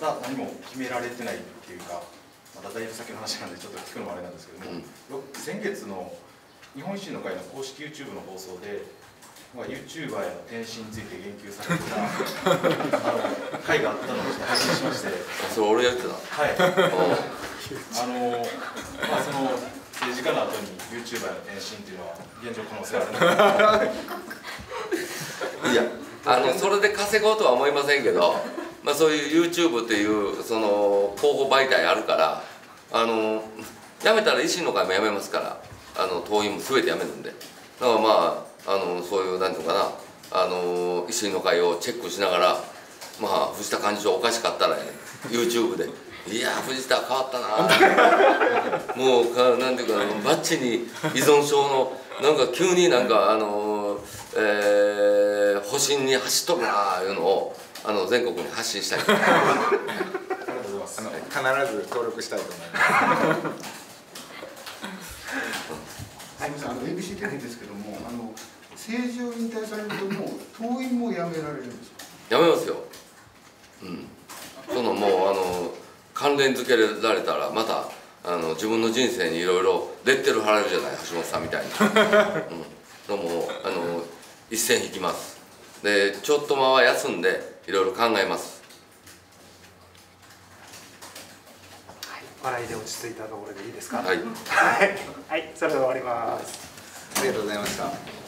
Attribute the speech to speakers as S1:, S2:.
S1: まだ何も決められてないっていうかまだだいぶ先の話なんでちょっと聞くのもあれなんですけども、先月の日本維新の会の公式 YouTube の放送で、まあ、YouTuber への転身について言及されてた あの回があったのをちょっと拝見しまして。
S2: それ俺やってた。
S1: はい。あのまあその政治家の後に YouTuber への転身っていうのは現状可能性ある
S2: いやあのそれで稼ごうとは思いませんけど、まあ、そういう YouTube っていうその広報媒体あるからあの辞めたら維新の会も辞めますからあの党員も全て辞めるんで。だからまああのそういうなんていうかなあの維新の会をチェックしながらまあ藤田幹事長おかしかったら、ね、YouTube で「いや藤田変わったな」もうかなんていうかバッチに依存症のなんか急になんかあのえー、保身に走っとるないうのを全国に発信したい。
S1: ありがとうございます
S3: あの必ず登録したいと思います。
S4: はい、あの ABC テレビですけども、あの政治を引退されるともう党員も辞められるんですか？
S2: やめますよ。うん。そのもうあの関連付けられたらまたあの自分の人生にいろいろレッテル貼られるじゃない橋本さんみたいに、うん、でもあの一線引きます。でちょっと間は休んでいろいろ考えます
S5: 笑いで落ち着いたところでいいですか？
S2: はい
S5: はい、はい、それでは終わります。
S3: ありがとうございました。